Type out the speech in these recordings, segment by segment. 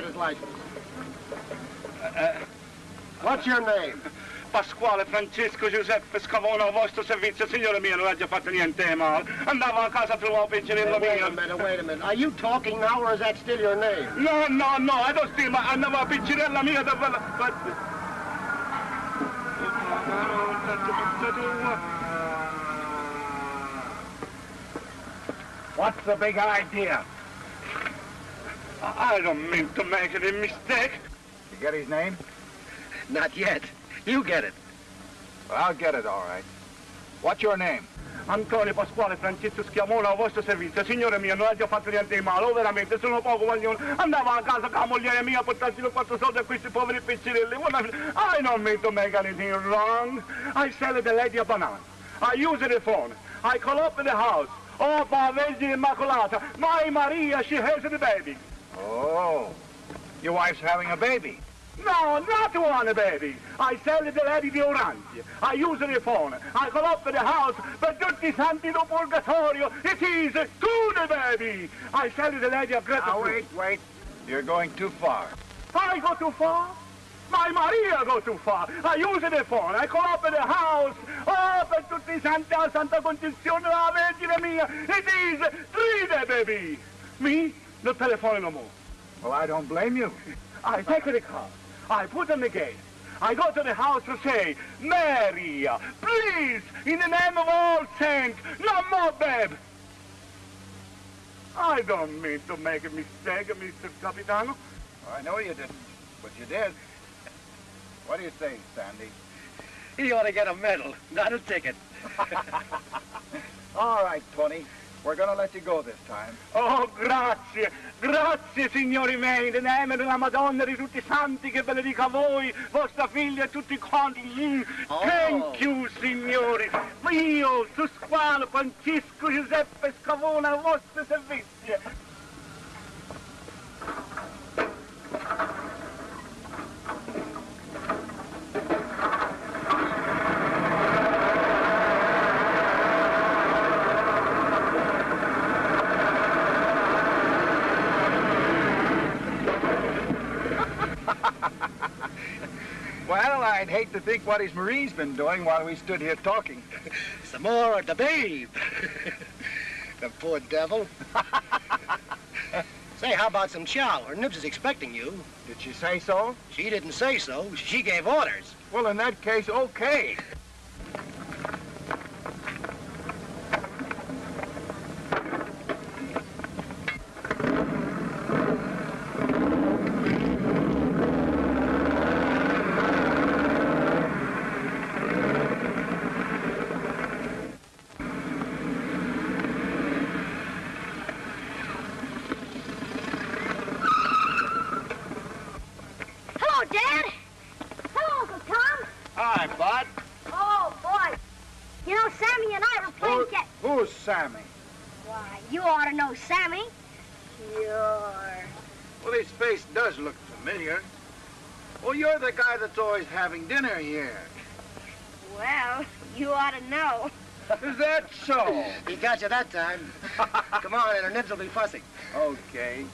Where's your operator's license? What's your name? Pasquale Francesco Giuseppe Scavone a vostro servizio. Signore mio, non ha già fatto niente male. Andavo a casa, trovavo piccerello Wait a mio. minute, wait a minute. Are you talking now or is that still your name? No, no, no, I don't steal, my... andavo a piccerella mia da quella... What's the big idea? I don't mean to make any mistake. You get his name? Not yet. You get it. Well, I'll get it, all right. What's your name? Antonio Pasquale Francesco Schiavone a vostro servizio. Signore mio, non già fatto niente di male. Oh, veramente, sono poco guaglione. Andavo a casa con la moglie mia a portarsi le quattro soldi a questi poveri piccerelli. I don't mean to make anything wrong. I sell the lady a banana. I use the phone. I call up the house. Oh, pa Vergine Immacolata. My Maria, she has the baby. Oh, your wife's having a baby. No, not one, baby. I sell the lady orange. I use the phone. I call up to the house, per tutti santi do purgatorio. It is the baby. I sell the lady a Greta. Now, wait, wait. You're going too far. I go too far. My Maria go too far. I use the phone. I call up to the house. Oh, per tutti santi Santa Concezione la Vergine mia. It is three, baby. Me, no telephone no more. Well, I don't blame you. I take the car. I put on the gate. I go to the house to say, Maria, please, in the name of all saints, no more, babe. I don't mean to make a mistake, Mr. Capitano. Oh, I know you didn't, but you did. What do you say, Sandy? He ought to get a medal, not a ticket. All right, Tony. We're to let you go this time. Oh, grazie, grazie, signori miei, in name della Madonna di tutti i santi che benedica voi, vostra figlia e tutti quanti. Oh. Thank you, signori. Io, Susquano, Francisco, Giuseppe Scavone, a vostro servizio. I'd hate to think what his Marie's been doing while we stood here talking. Some more of the babe. the poor devil. Say, how about some chow? Her Nibs is expecting you. Did she say so? She didn't say so. She gave orders. Well, in that case, okay. Hello, Dad. Hello, Uncle Tom. Hi, Bud. Oh, boy. You know, Sammy and I were playing Who, cat... who's Sammy? Why, you ought to know Sammy. Sure. Well, his face does look familiar. Well, you're the guy that's always having dinner here. Well, you ought to know. Is that so? He got you that time. Come on, and her Nibs will be fussy. Okay.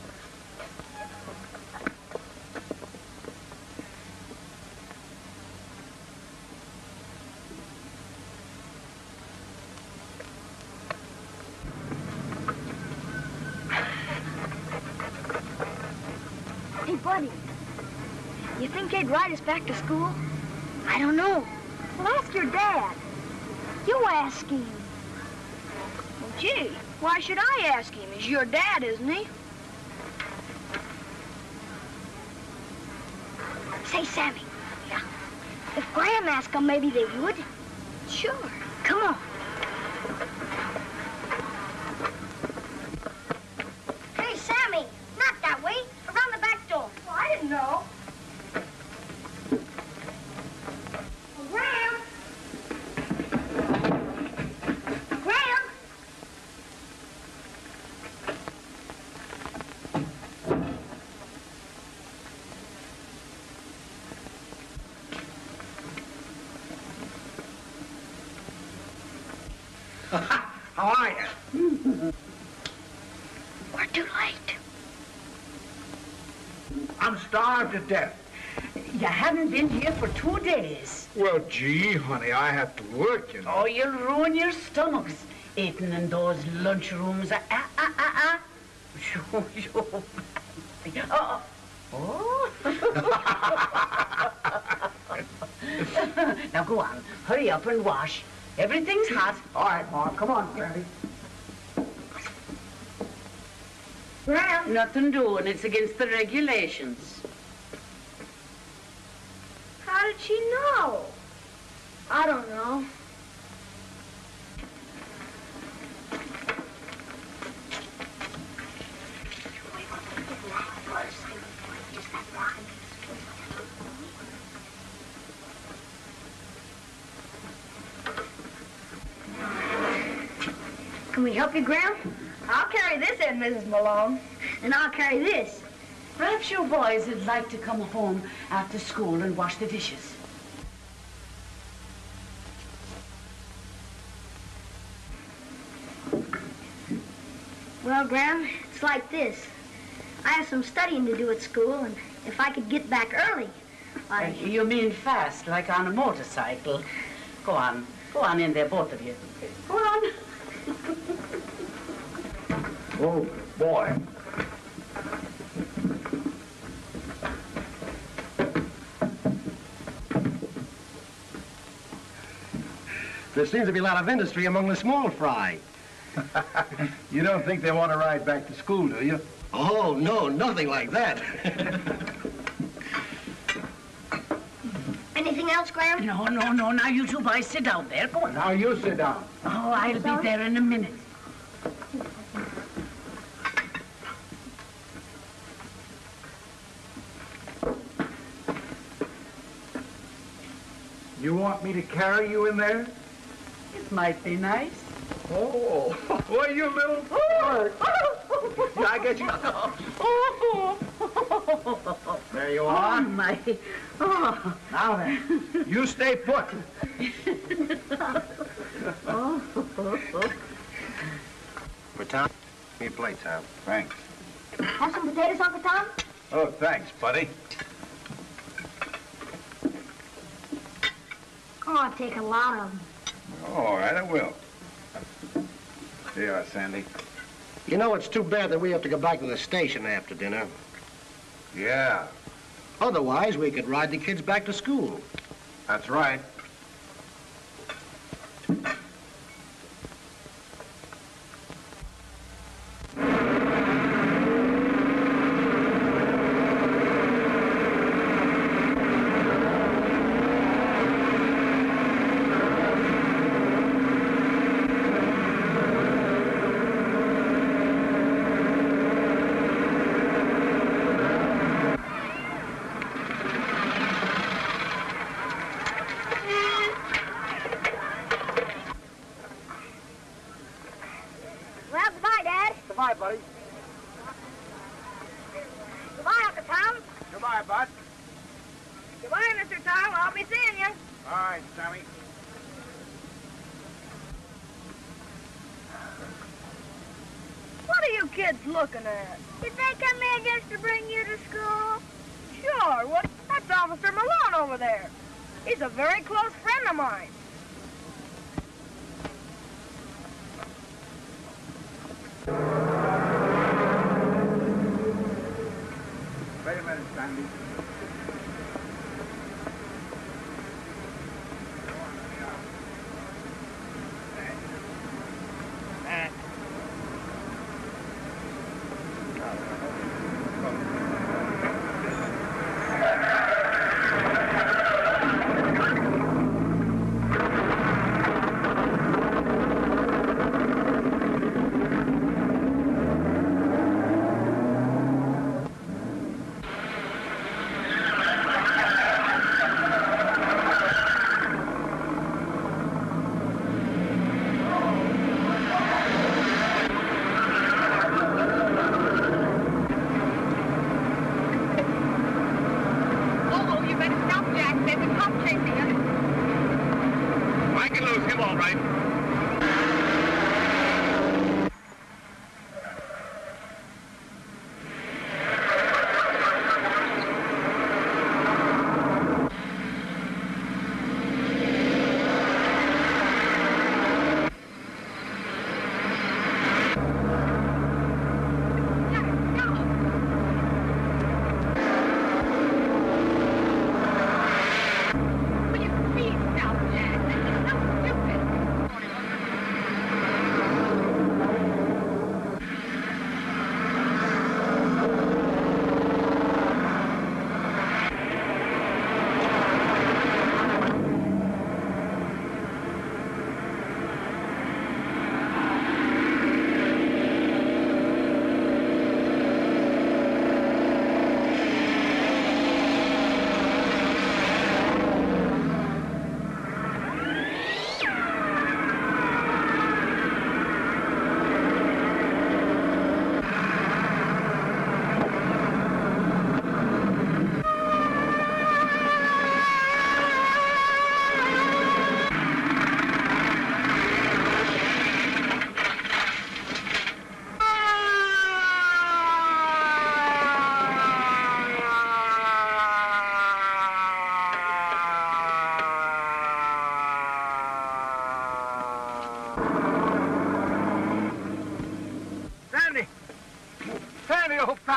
Hey, buddy. You think they'd ride us back to school? I don't know. Well, ask your dad. You ask him. Gee, why should I ask him? He's your dad, isn't he? Say, Sammy. Yeah. If Graham asked them, maybe they would. Sure. Come on. Hey, Sammy. Not that way. Around the back door. Well, I didn't know. Graham. Graham. How are you? 嗯 We're too late. I'm starved to death. You haven't been here for two days. Well, gee, honey, I have to work, you know. Oh, you'll ruin your stomachs eating in those lunchrooms. Ah, ah, ah, ah. Shoo, shoo. Oh, oh. now go on. Hurry up and wash. Everything's hot. All right, Ma, come on, Granny. Graham, Nothing doing. It's against the regulations. how did she know? I don't know. Can we help you, Graham? I'll carry this in, Mrs. Malone. And I'll carry this. Perhaps your boys would like to come home after school and wash the dishes. Well, Graham, it's like this. I have some studying to do at school, and if I could get back early, Uh, you mean fast, like on a motorcycle. Go on. Go on in there, both of you. Go on. Oh, boy. There seems to be a lot of industry among the small fry. You don't think they want to ride back to school, do you? Oh, no, nothing like that. Anything else, Graham? No, no, no. Now you two boys sit down there. Go on. Now you sit down. Oh, I'll be there in a minute. You want me to carry you in there? It might be nice. Oh, boy, you little fart. Yeah, I get you. There you are. Oh, are. my. Oh, Now then, you stay put. For Tom, me a plate, Tom. Thanks. Have some potatoes, Uncle Tom? Oh, thanks, buddy. Oh, I'll take a lot of them. All right, I will. Here you are, Sandy. You know, it's too bad that we have to go back to the station after dinner. Yeah, Otherwise, we could ride the kids back to school. that's right.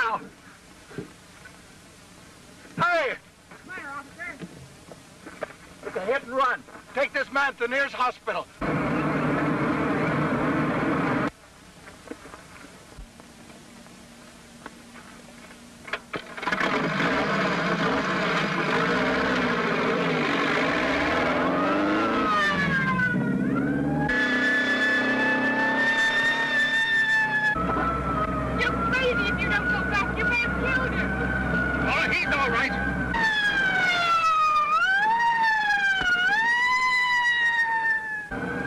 Go, pal. Hey, Matter, officer. it's a hit and run. Take this man to the nearest hospital. You're crazy if you don't go back. You may have killed her. Oh, he's all right.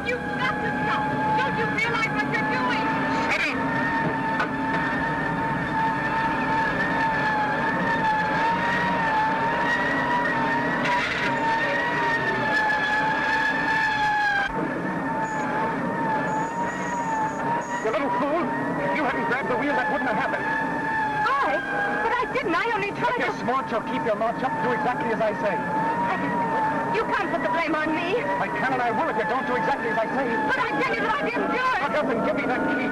You've got to stop. Don't you realize what you're doing? Shut up. You little fool! If you hadn't grabbed the wheel, that wouldn't have happened. I? But I didn't. I only tried If you're smart, you'll keep your mouth shut and do exactly as I say. I didn't do it. You can't put the blame on me. I can and I will if you don't do exactly as I say. But I tell you that I didn't do it. Look up and give me that key.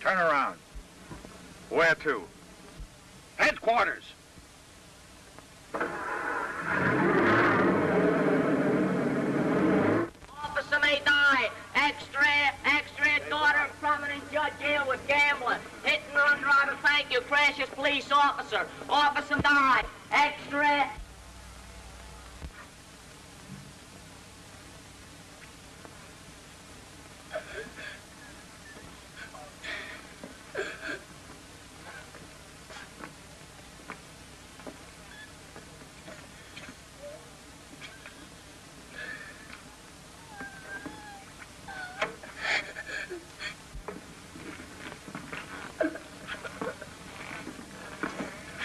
Turn around. Where to? Headquarters. Officer may die. Extra, extra, daughter of prominent judge here with gambler. Hit and run driver, thank you. Crashes police officer. Officer die. Extra.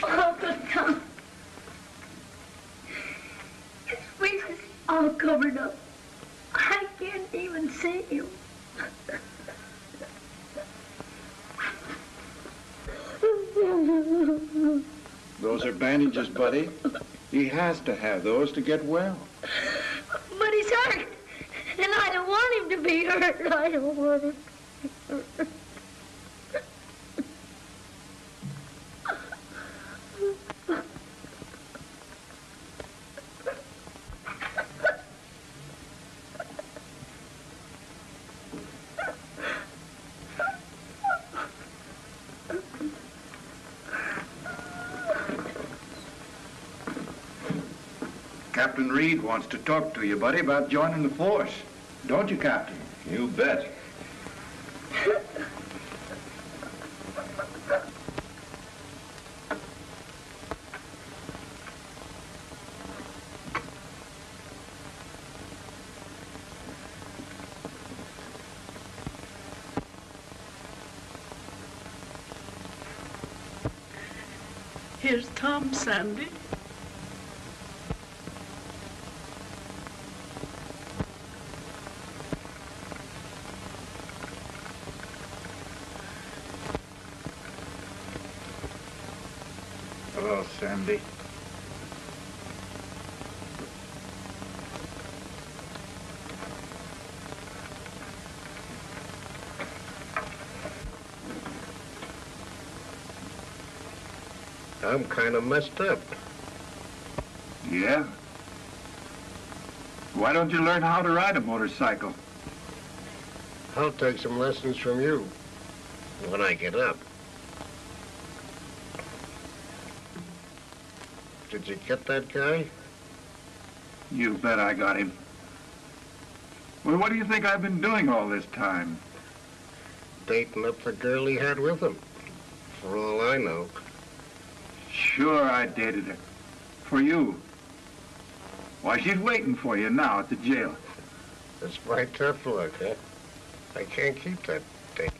Uncle Tom. His face is all covered up. I can't even see you. Those are bandages, buddy. He has to have those to get well. But he's hurt. And I don't want him to be hurt. I don't want him. Captain Reed wants to talk to you, buddy, about joining the force. Don't you, Captain? You bet. Here's Tom, Sandy. Hello, Sandy. I'm kind of messed up. Yeah? Why don't you learn how to ride a motorcycle? I'll take some lessons from you when I get up. Did you get that guy? You bet I got him. Well, what do you think I've been doing all this time? Dating up the girl he had with him. For all I know. Sure, I dated her. For you. Why, she's waiting for you now at the jail. It's my tough luck, huh? I can't keep that thing.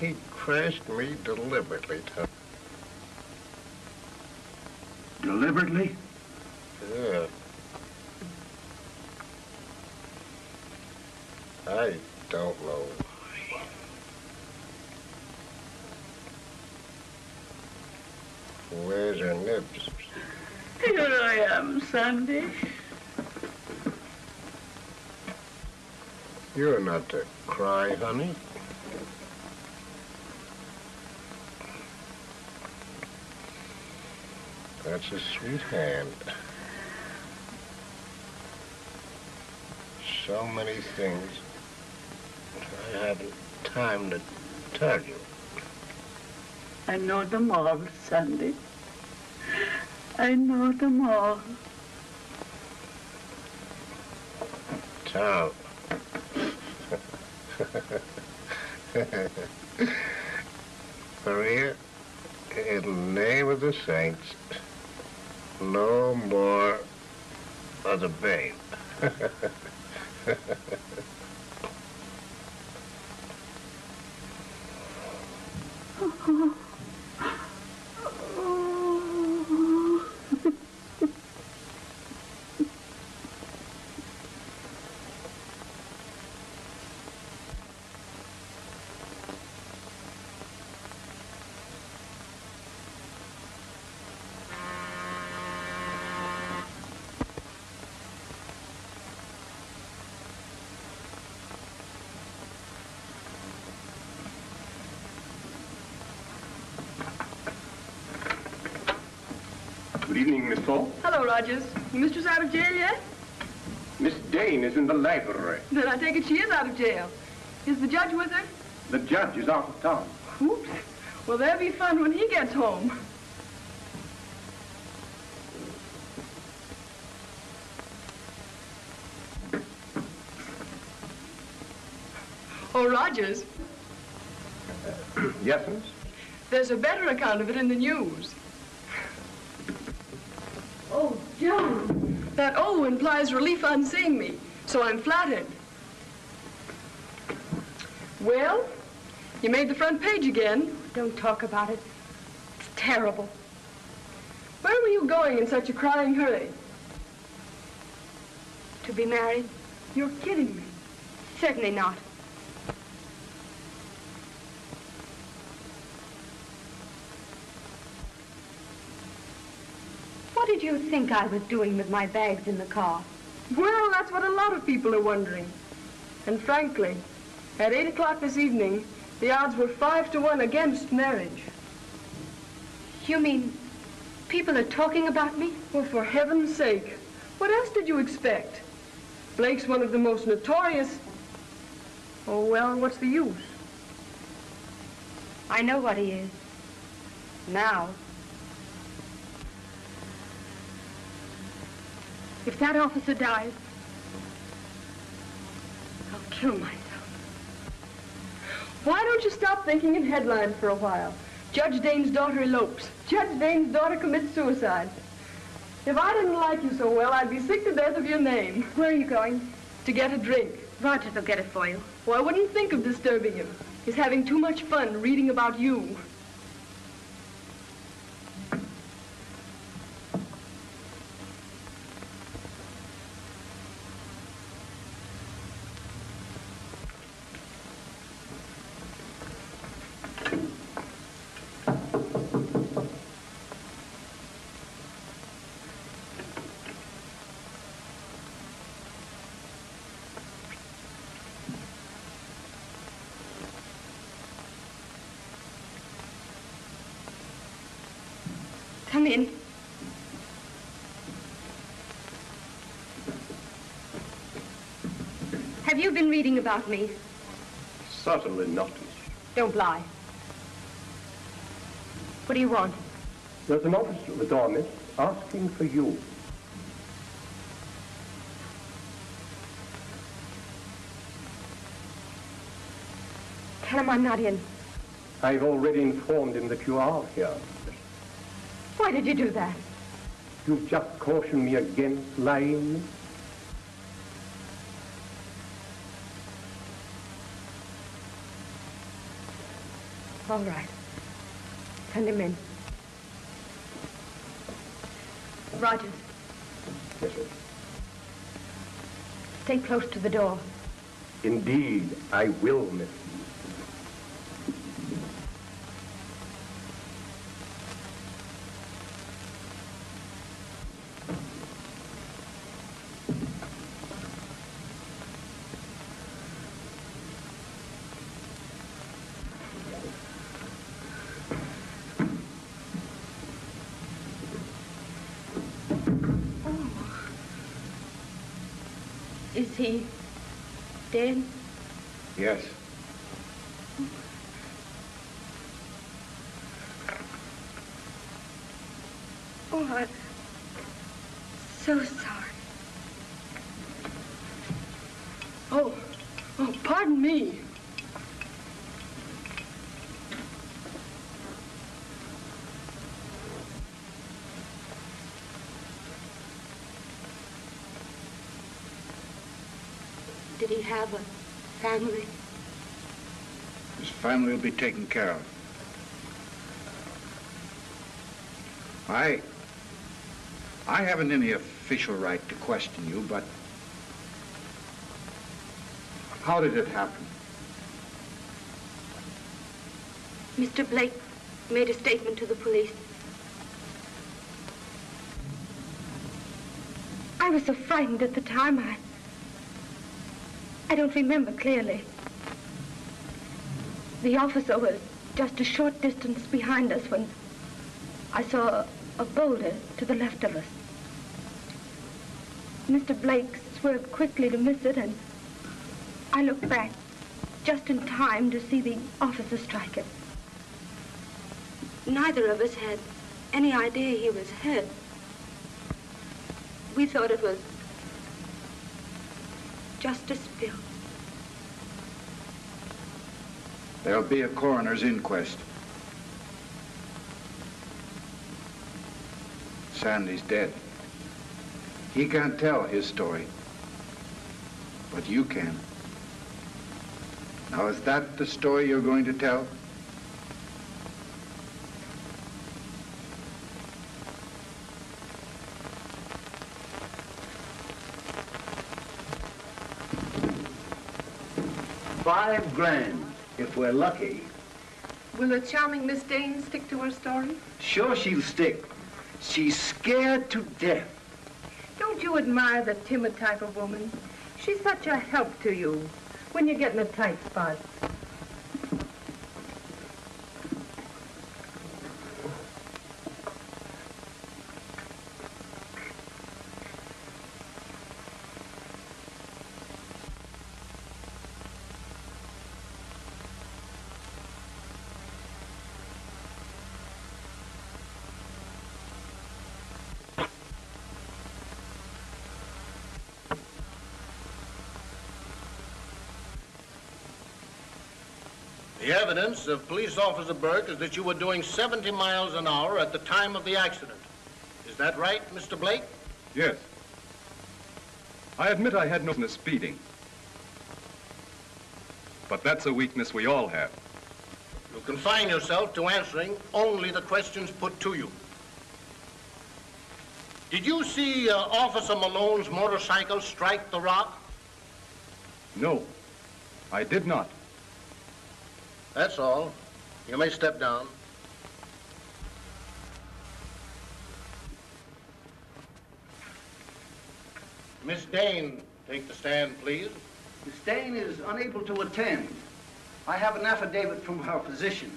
He crashed me deliberately, Tom. Deliberately? Yeah. I don't know. Where's her nibs? Here I am, Sandy. You're not to cry, honey. That's a sweet hand. So many things I haven't time to tell you. I know them all, Sandy. I know them all. Tom. Maria, in the name of the saints, no more of the babe. Good evening, Miss Thorpe. Hello, Rogers. Your mistress out of jail yet? Miss Dane is in the library. Then I take it she is out of jail. Is the judge with her? The judge is out of town. Oops. Well, there'll be fun when he gets home. Oh, Rogers, yes, miss? there's a better account of it in the news. Oh, John. That oh implies relief on seeing me, so I'm flattered. Well, you made the front page again. Don't talk about it. It's terrible. Where were you going in such a crying hurry? To be married? You're kidding me. Certainly not. What did you think I was doing with my bags in the car? Well, that's what a lot of people are wondering. And frankly, at 8 o'clock this evening, the odds were 5 to 1 against marriage. You mean people are talking about me? Well, for heaven's sake, what else did you expect? Blake's one of the most notorious... Oh, well, what's the use? I know what he is. Now. If that officer dies, I'll kill myself. Why don't you stop thinking in headlines for a while? Judge Dane's daughter elopes. Judge Dane's daughter commits suicide. If I didn't like you so well, I'd be sick to death of your name. Where are you going? To get a drink. Rogers will get it for you. Well, I wouldn't think of disturbing him. He's having too much fun reading about you. Come in. Have you been reading about me? Certainly not. Don't lie. What do you want? There's an officer at the door, miss, asking for you. Tell him I'm not in. I've already informed him that you are here. Why did you do that? You've just cautioned me against lying. miss. All right. Send him in. Rogers, Yes, miss. stay close to the door. Indeed, I will, miss. Have a family? His family will be taken care of. I... I haven't any official right to question you, but... How did it happen? Mr. Blake made a statement to the police. I was so frightened at the time, I... I don't remember clearly. The officer was just a short distance behind us when I saw a, boulder to the left of us. Mr. Blake swerved quickly to miss it, and I looked back just in time to see the officer strike it. Neither of us had any idea he was hurt. We thought it was just Bill. There'll be a coroner's inquest. Sandy's dead. He can't tell his story. But you can. Now, is that the story you're going to tell? Five grand, if we're lucky. Will the charming Miss Dane stick to her story? Sure she'll stick. She's scared to death. Don't you admire the timid type of woman? She's such a help to you when you get in a tight spot. The evidence of Police Officer Burke is that you were doing 70 miles an hour at the time of the accident. Is that right, Mr. Blake? Yes. I admit I had no business speeding. But that's a weakness we all have. You confine yourself to answering only the questions put to you. Did you see uh, Officer Malone's motorcycle strike the rock? No, I did not. That's all. You may step down. Miss Dane, take the stand, please. Miss Dane is unable to attend. I have an affidavit from her physician.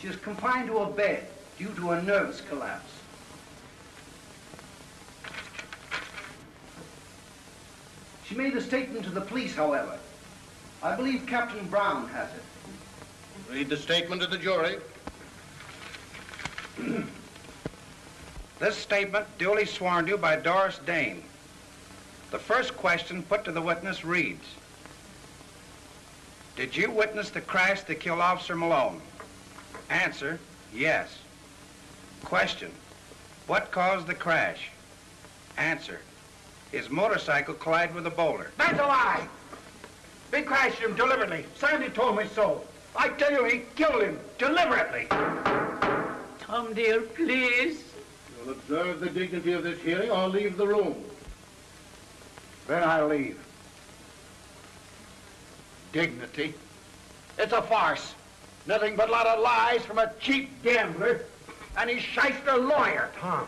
She is confined to a bed due to a nervous collapse. She made a statement to the police, however. I believe Captain Brown has it. Read the statement to the jury. This statement duly sworn to by Doris Dane. The first question put to the witness reads, Did you witness the crash that killed Officer Malone? Answer, yes. Question, what caused the crash? Answer, his motorcycle collided with a boulder. That's a lie. They crashed him deliberately. Sandy told me so. I tell you, he killed him deliberately. Tom, dear, please. You'll observe the dignity of this hearing or leave the room. Then I leave. Dignity. It's a farce. Nothing but a lot of lies from a cheap gambler and his shyster lawyer, Tom.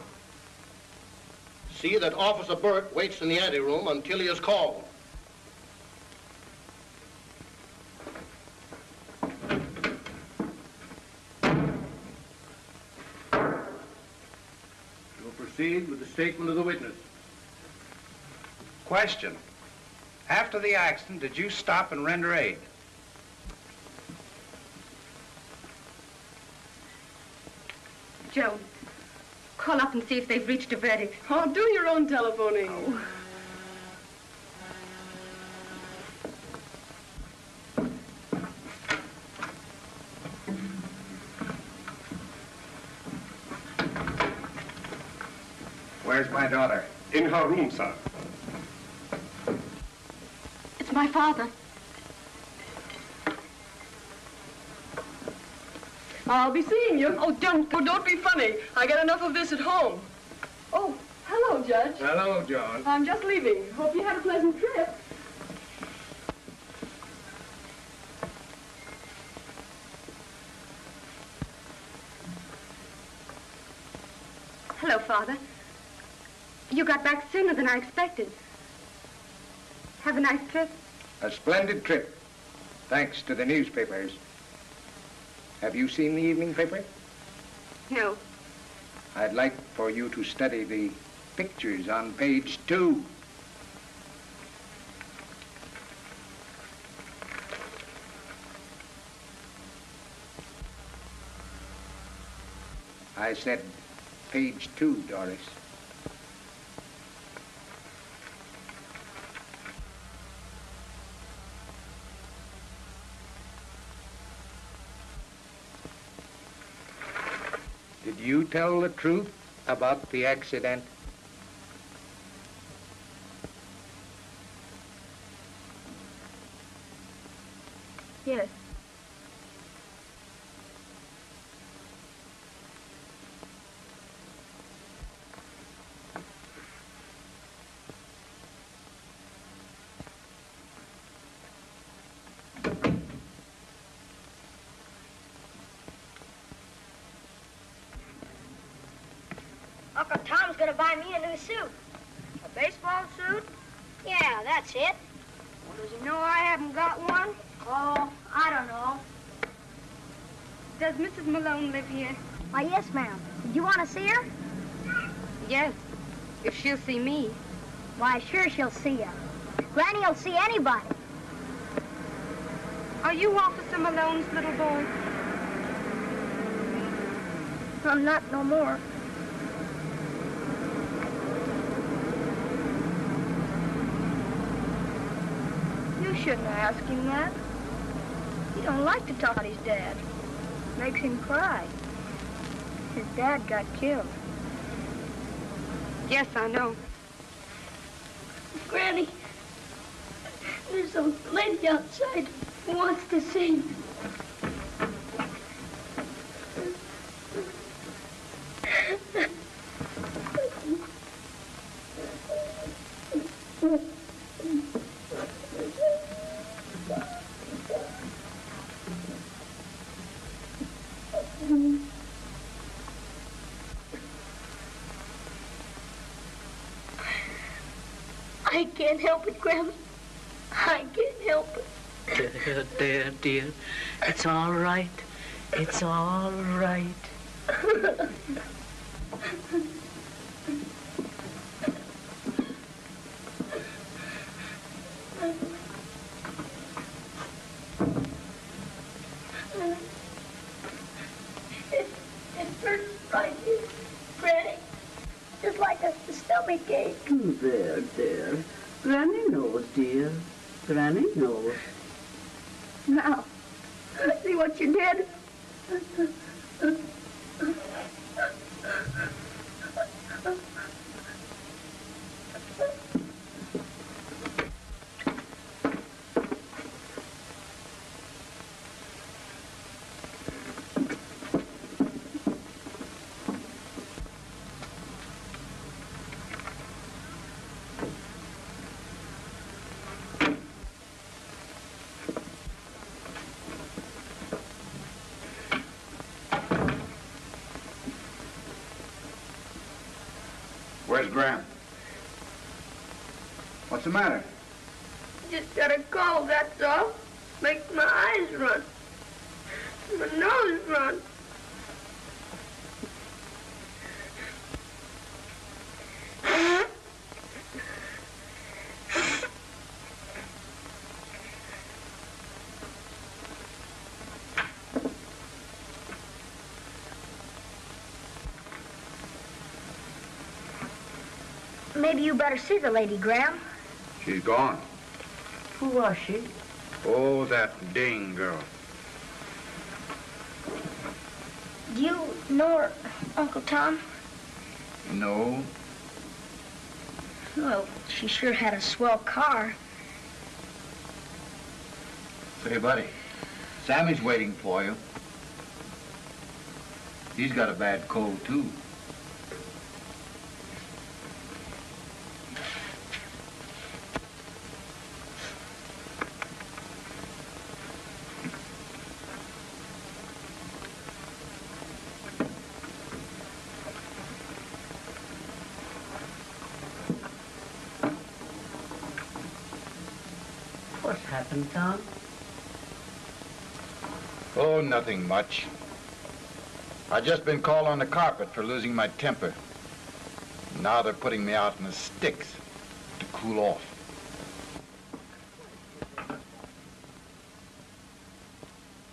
See that Officer Burke waits in the anteroom until he is called. You'll proceed with the statement of the witness. Question, After the accident, did you stop and render aid? Joan, call up and see if they've reached a verdict. Oh, do your own telephoning. Oh. Where's my daughter? In her room, sir. It's my father. I'll be seeing you. Oh, don't. Oh, don't be funny. I got enough of this at home. Oh, hello, Judge. Hello, John. I'm just leaving. Hope you had a pleasant trip. Hello, Father. You got back sooner than I expected. Have a nice trip. A splendid trip, thanks to the newspapers. Have you seen the evening paper? No. I'd like for you to study the pictures on page two. I said page two, Doris. Did you tell the truth about the accident? Yes. Uncle Gonna buy me a new suit. A baseball suit? Yeah, that's it. Well, does he know I haven't got one? Oh, I don't know. Does Mrs. Malone live here? Why, yes, ma'am. Do you want to see her? Yes. If she'll see me. Why, sure she'll see you. Granny'll see anybody. Are you Officer Malone's little boy? I'm not no more. Shouldn't ask him that. He don't like to talk about his dad. Makes him cry. His dad got killed. Yes, I know. Granny, there's a lady outside who wants to see can't help it, Grandma. I can't help it. Dear, dear, dear. It's all right. It's all right. matter? Just got a cold, that's all. Makes my eyes run. My nose run. Maybe you better see the lady, Graham. She's gone. Who was she? Oh, that Dane girl. Do you know her, Uncle Tom? No. Well, she sure had a swell car. Say, buddy, Sammy's waiting for you. He's got a bad cold, too. What's happened, Tom? Oh, nothing much. I've just been called on the carpet for losing my temper. Now they're putting me out in the sticks to cool off.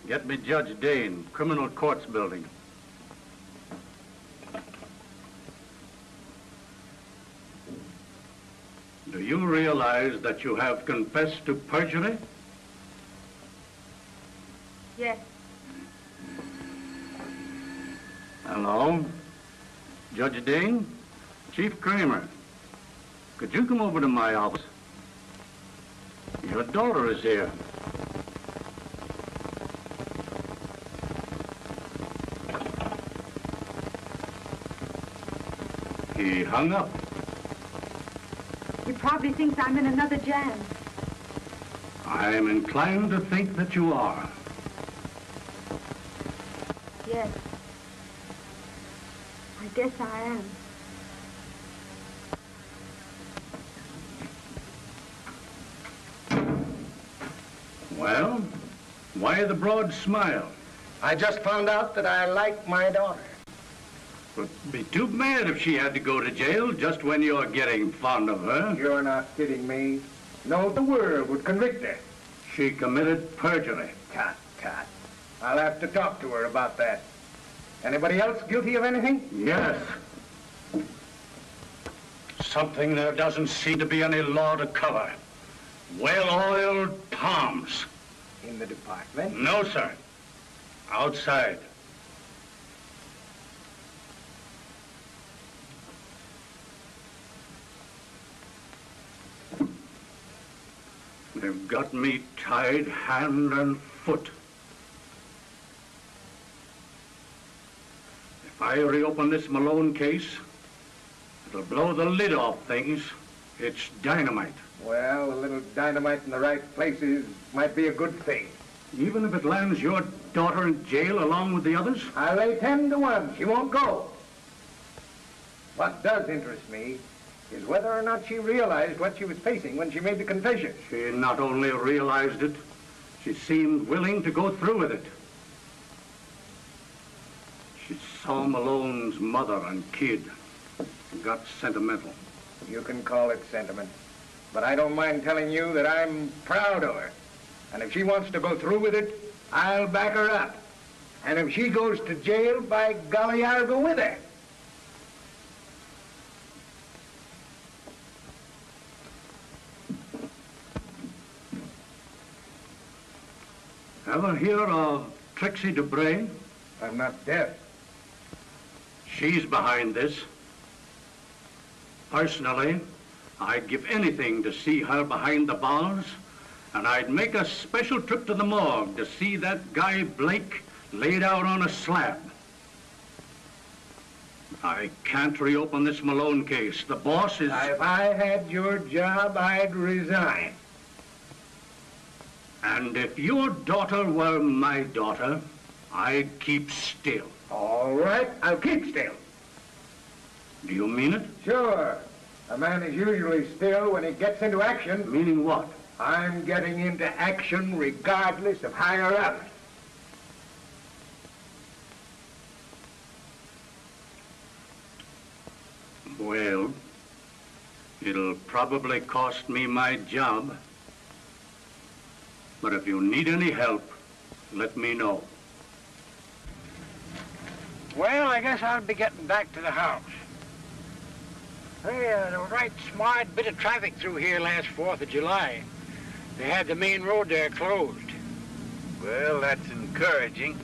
Get me Judge Dane, Criminal Courts Building. Do you realize that you have confessed to perjury? Yes. Hello? Judge Dane? Chief Kramer. Could you come over to my office? Your daughter is here. He hung up. He probably thinks I'm in another jam. I am inclined to think that you are. Yes. I guess I am. Well, why the broad smile? I just found out that I like my daughter. Would be too bad if she had to go to jail just when you're getting fond of her. You're not kidding me. No, the world would convict her. She committed perjury. Tut, tut. I'll have to talk to her about that. Anybody else guilty of anything? Yes. Something there doesn't seem to be any law to cover. Well-oiled palms. In the department? No, sir. Outside. They've got me tied hand and foot. I reopen this Malone case, it'll blow the lid off things. It's dynamite. Well, a little dynamite in the right places might be a good thing. Even if it lands your daughter in jail along with the others? I lay ten to one. She won't go. What does interest me is whether or not she realized what she was facing when she made the confession. She not only realized it, she seemed willing to go through with it. She saw Malone's mother and kid got sentimental. You can call it sentiment. But I don't mind telling you that I'm proud of her. And if she wants to go through with it, I'll back her up. And if she goes to jail, by golly, I'll go with her. Ever hear of Trixie Dubray? I'm not deaf. She's behind this. Personally, I'd give anything to see her behind the bars, and I'd make a special trip to the morgue to see that guy Blake laid out on a slab. I can't reopen this Malone case. The boss is... If I had your job, I'd resign. And if your daughter were my daughter, I'd keep still. All right, I'll keep still. Do you mean it? Sure. A man is usually still when he gets into action. Meaning what? I'm getting into action regardless of higher up. Well, it'll probably cost me my job. But if you need any help, let me know. Well, I guess I'll be getting back to the house. Well, a uh, right smart bit of traffic through here last 4th of July. They had the main road there closed. Well, that's encouraging.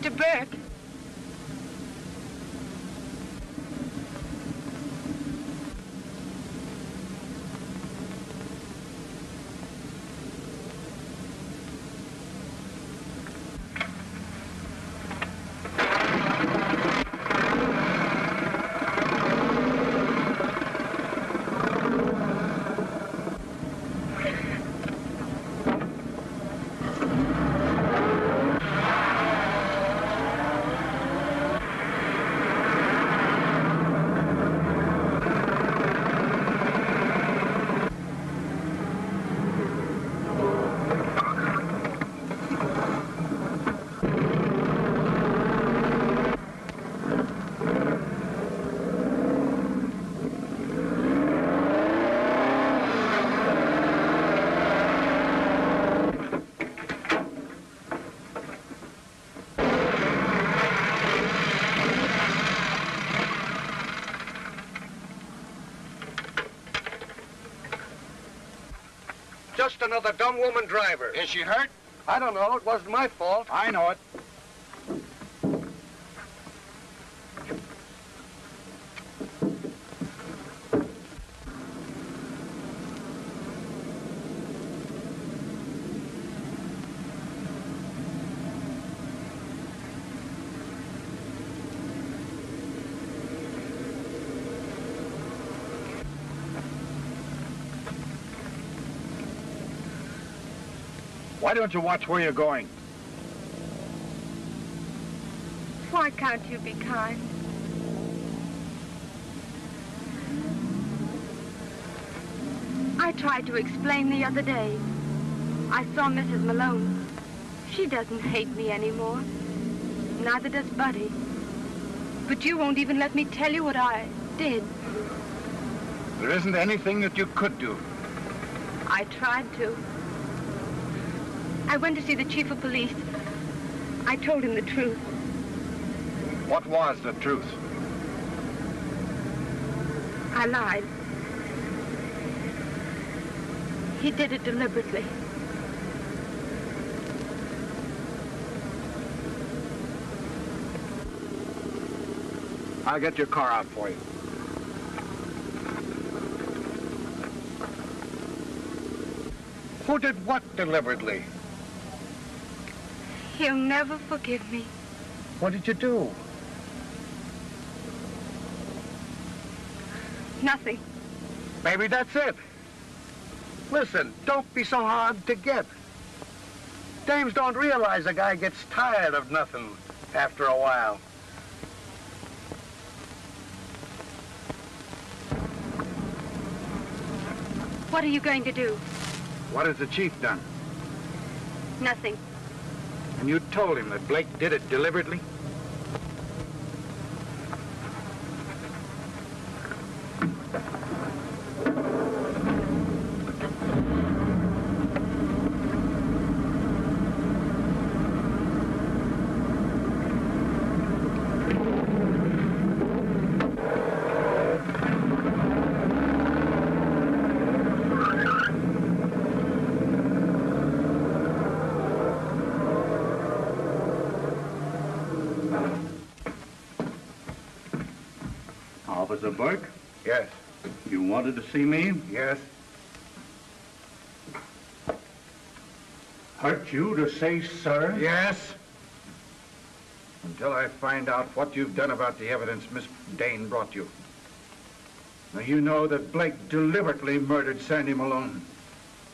Mr. Burke. Just another dumb woman driver. Is she hurt? I don't know. It wasn't my fault. I know it. Why don't you watch where you're going? Why can't you be kind? I tried to explain the other day. I saw Mrs. Malone. She doesn't hate me anymore. Neither does Buddy. But you won't even let me tell you what I did. There isn't anything that you could do. I tried to. I went to see the chief of police. I told him the truth. What was the truth? I lied. He did it deliberately. I'll get your car out for you. Who did what deliberately? He'll never forgive me. What did you do? Nothing. Maybe that's it. Listen, don't be so hard to get. Dames don't realize a guy gets tired of nothing after a while. What are you going to do? What has the chief done? Nothing. And you told him that Blake did it deliberately? Professor Burke? Yes. You wanted to see me? Yes. Hurt you to say, sir? Yes. Until I find out what you've done about the evidence Miss Dane brought you. Now, you know that Blake deliberately murdered Sandy Malone.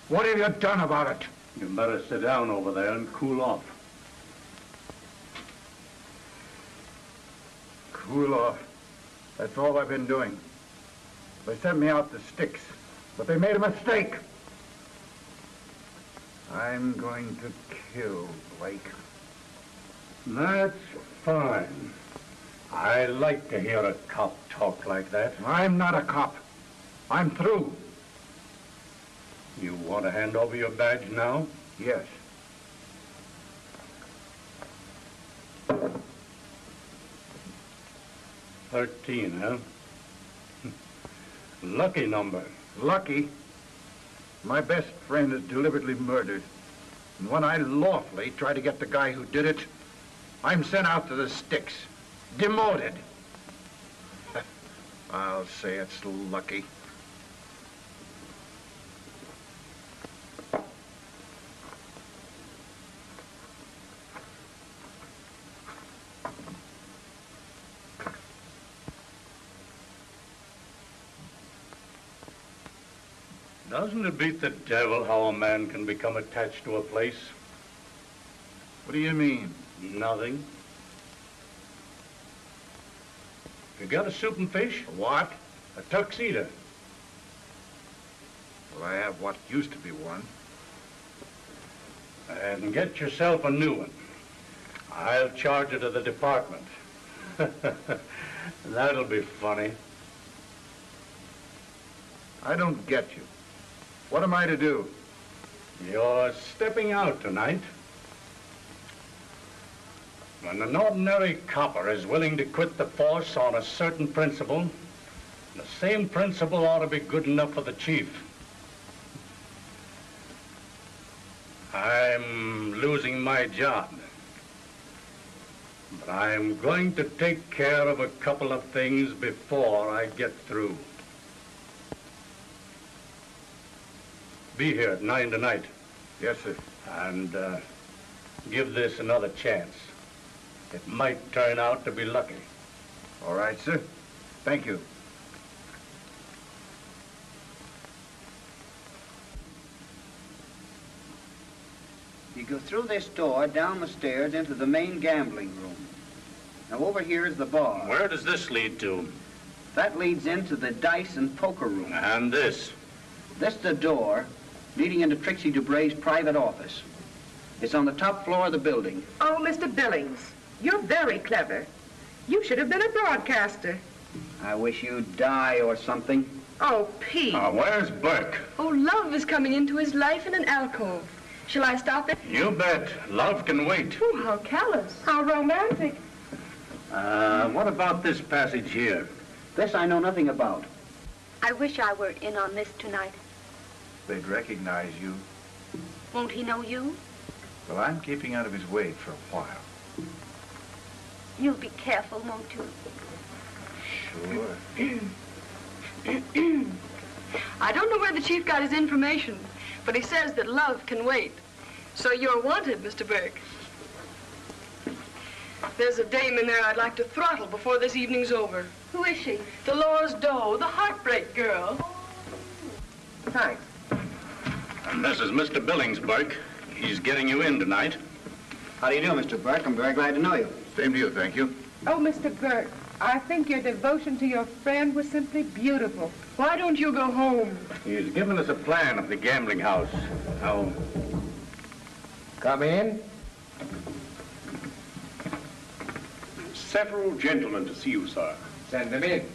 What have you done about it? You better sit down over there and cool off. Cool off. That's all I've been doing. They sent me out to sticks, but they made a mistake. I'm going to kill Blake. That's fine. I like to hear a cop talk like that. I'm not a cop. I'm through. You want to hand over your badge now? Yes. Thirteen, huh? Lucky number. Lucky? My best friend is deliberately murdered. And when I lawfully try to get the guy who did it, I'm sent out to the sticks. Demoted. I'll say it's lucky. Doesn't it beat the devil how a man can become attached to a place? What do you mean? Nothing. You got a soup and fish? A what? A tuxedo. Well, I have what used to be one. And get yourself a new one. I'll charge it to the department. That'll be funny. I don't get you. What am I to do? You're stepping out tonight. When an ordinary copper is willing to quit the force on a certain principle, the same principle ought to be good enough for the chief. I'm losing my job. But I'm going to take care of a couple of things before I get through. Be here at nine tonight. Yes, sir. And uh, give this another chance. It might turn out to be lucky. All right, sir. Thank you. You go through this door, down the stairs, into the main gambling room. Now, over here is the bar. Where does this lead to? That leads into the dice and poker room. And this? This the door leading into Trixie Dubray's private office. It's on the top floor of the building. Oh, Mr. Billings, you're very clever. You should have been a broadcaster. I wish you'd die or something. Oh, Pete. Uh, where's Burke? Oh, love is coming into his life in an alcove. Shall I stop it? You bet. Love can wait. Oh, how callous. How romantic. Uh, what about this passage here? This I know nothing about. I wish I were in on this tonight. They'd recognize you. Won't he know you? Well, I'm keeping out of his way for a while. You'll be careful, won't you? Sure. I don't know where the chief got his information, but he says that love can wait. So you're wanted, Mr. Burke. There's a dame in there I'd like to throttle before this evening's over. Who is she? Dolores Doe, the heartbreak girl. Thanks. And this is Mr. Billings, Burke. He's getting you in tonight. How do you do, Mr. Burke? I'm very glad to know you. Same to you, thank you. Oh, Mr. Burke, I think your devotion to your friend was simply beautiful. Why don't you go home? He's given us a plan of the gambling house. Now, Come in. Several gentlemen to see you, sir. Send them in.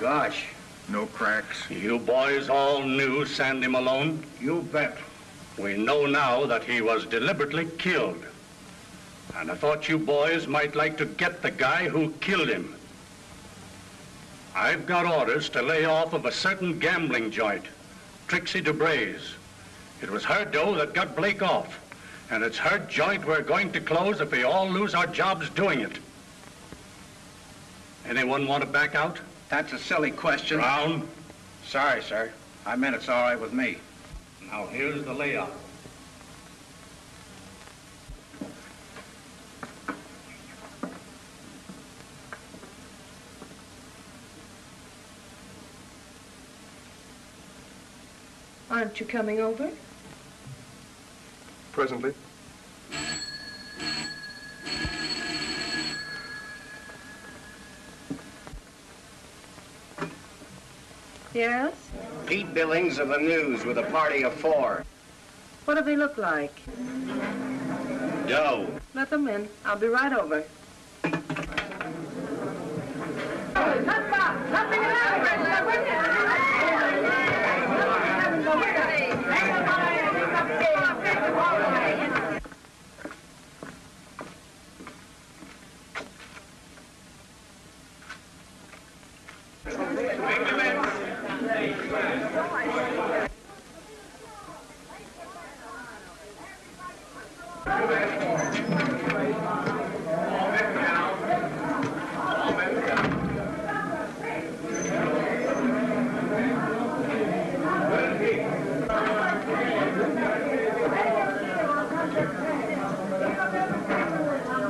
Gosh. No cracks. you boys all knew Sandy Malone? You bet. We know now that he was deliberately killed. And I thought you boys might like to get the guy who killed him. I've got orders to lay off of a certain gambling joint, Trixie Dubray's. It was her dough that got Blake off. And it's her joint we're going to close if we all lose our jobs doing it. Anyone want to back out? That's a silly question. Brown? Sorry, sir. I meant it's all right with me. Now here's the layout. Aren't you coming over? Presently. Yes? Pete Billings of the News with a party of four. What do they look like? Joe. Let them in. I'll be right over.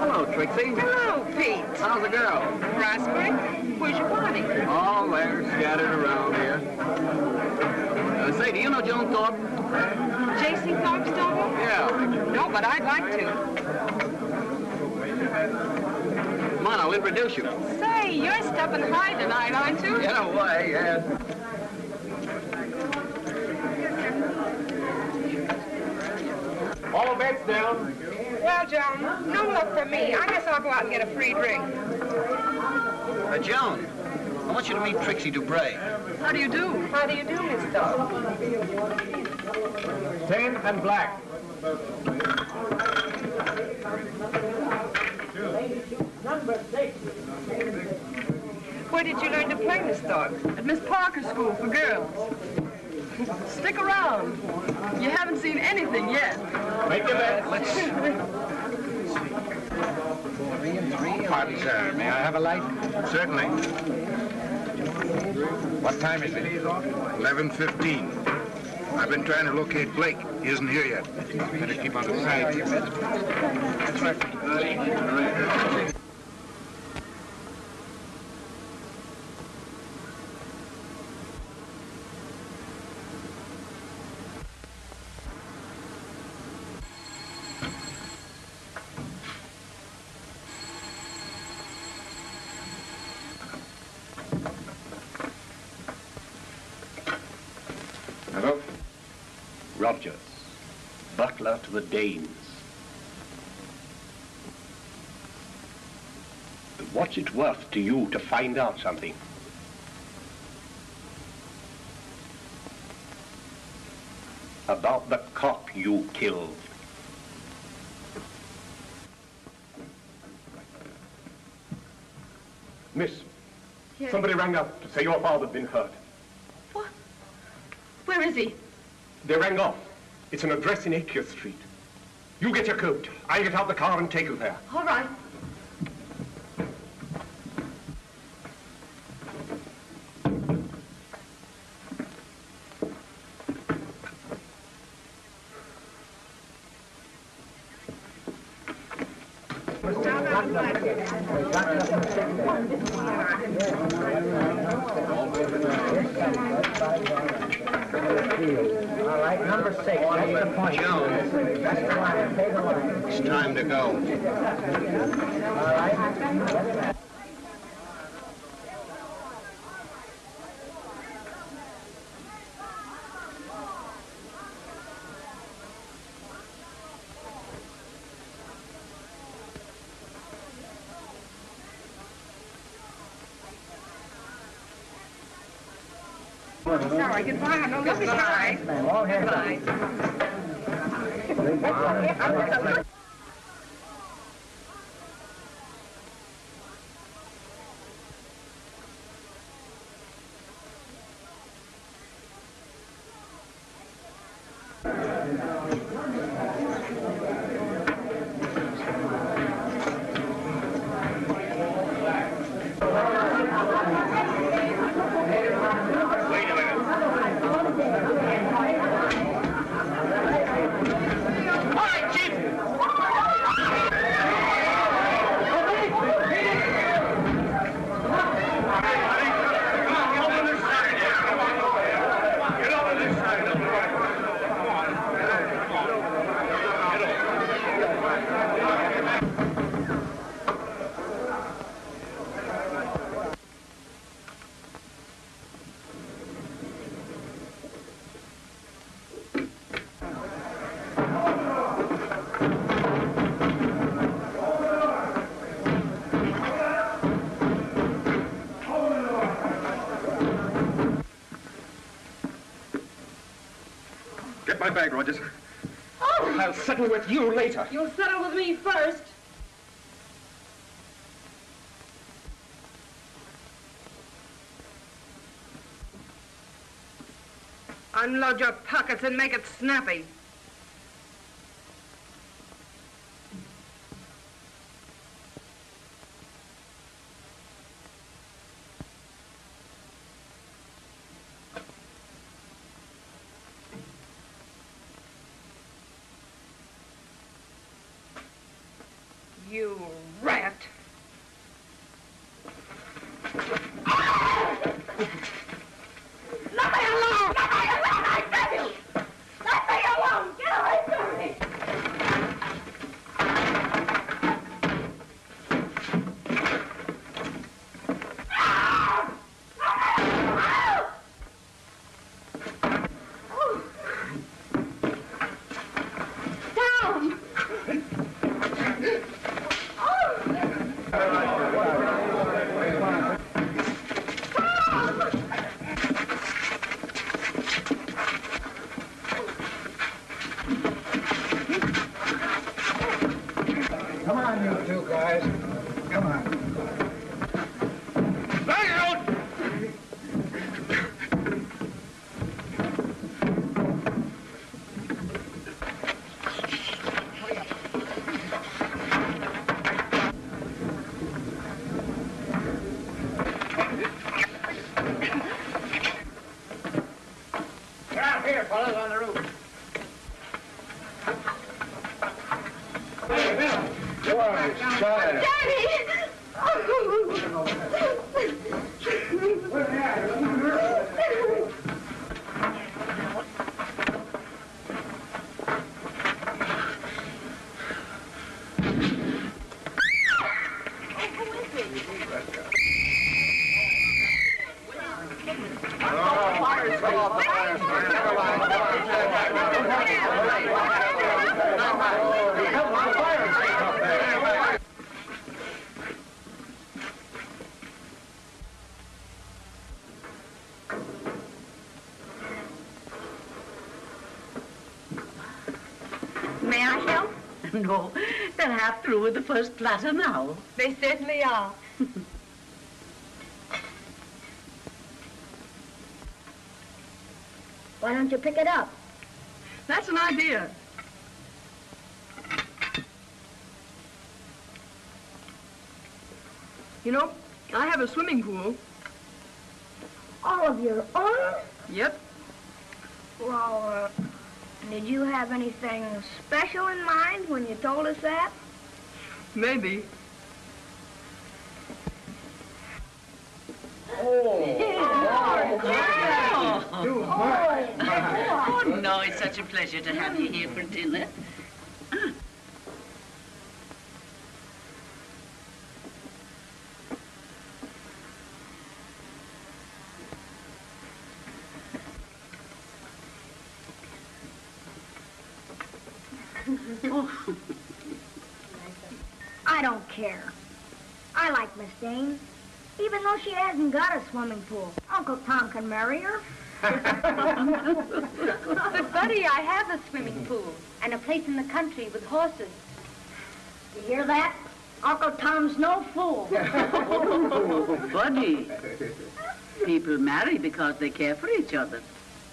Hello, Trixie. Hello, Pete. How's the girl? Prospering? Where's your party? All there, scattered around here. Uh, say, do you know Joan Thorpe? J.C. Thorpe's daughter? Yeah. No, but I'd like to. Come on, I'll introduce you. Say, you're stepping high tonight, aren't you? In a way, yes. All bets down. Well, Joan, no luck for me. I guess I'll go out and get a free drink. Uh, Joan, I want you to meet Trixie Dubray. How do you do? How do you do, Miss Thorpe? Ten and black. Where did you learn to play, Miss Thorpe? At Miss Parker's School for Girls. Stick around. You haven't seen anything yet. Make your bet. Let's... Pardon, sir. May I have a light? Certainly. What time is it? 11.15. I've been trying to locate Blake. He isn't here yet. Better keep on the side. That's right. Hello? Rogers, What's it worth to you to find out something? About the cop you killed. Miss, Yes. somebody rang up to say your father'd been hurt. What? Where is he? They rang off. It's an address in 80th Street. You get your coat. I'll get out the car and take you there. All right. หายกินผ้าน้องเล็กหายหายหาย bag, Rogers. Oh! I'll settle with you later. You'll settle with me first. Unload your pockets and make it snappy. Through with the first platter now. They certainly are. Why don't you pick it up? That's an idea. You know, I have a swimming pool. All of your own? Yep. Well, uh, did you have anything special in mind when you told us that? Maybe. Oh, no, it's such a pleasure to have you here for dinner. Oh. I don't care. I like Miss Dane, even though she hasn't got a swimming pool. Uncle Tom can marry her. But, Buddy, I have a swimming pool and a place in the country with horses. You hear that? Uncle Tom's no fool. Oh, Buddy, people marry because they care for each other.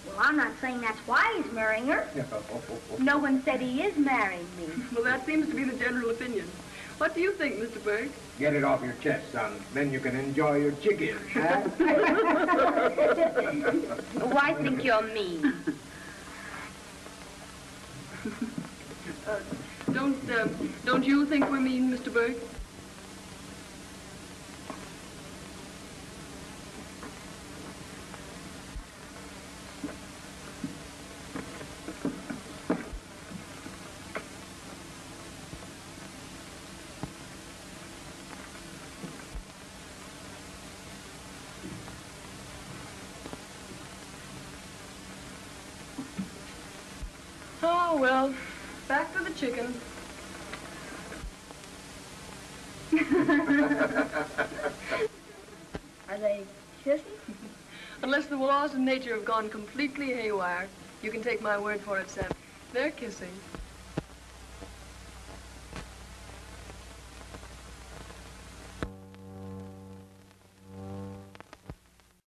Well, I'm not saying that's why he's marrying her. No one said he is marrying me. Well, that seems to be the general opinion. What do you think, Mr. Burke? Get it off your chest, son. Then you can enjoy your chicken. huh? Oh, I think you're mean. Uh, don't, uh, don't you think we're mean, Mr. Burke? Oh, well, back to the chicken. Have gone completely haywire. You can take my word for it, Sam. They're kissing.